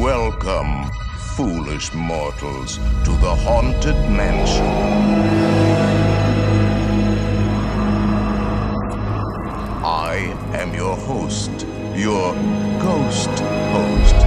Welcome, foolish mortals, to the Haunted Mansion. I am your host, your ghost host.